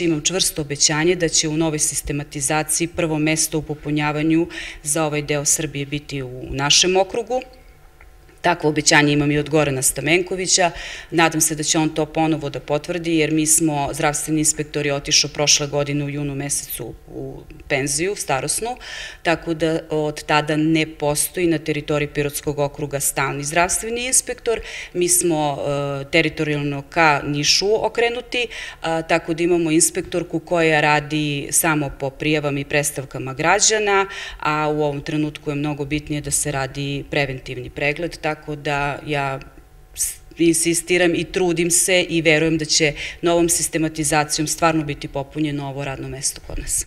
Imam čvrsto obećanje da će u novoj sistematizaciji prvo mesto u popunjavanju za ovaj deo Srbije biti u našem okrugu. Takvo obećanje imam i od Gorana Stamenkovića. Nadam se da će on to ponovo da potvrdi, jer mi smo, zdravstveni inspektor je otišao prošle godine u junu mesecu u penziju, starosnu, tako da od tada ne postoji na teritoriji Pirotskog okruga stalni zdravstveni inspektor. Mi smo e, teritorijalno ka Nišu okrenuti, tako da imamo inspektorku koja radi samo po prijavama i predstavkama građana, a u ovom trenutku je mnogo bitnije da se radi preventivni pregled, tako tako da ja insistiram i trudim se i verujem da će novom sistematizacijom stvarno biti popunjeno ovo radno mesto kod nas.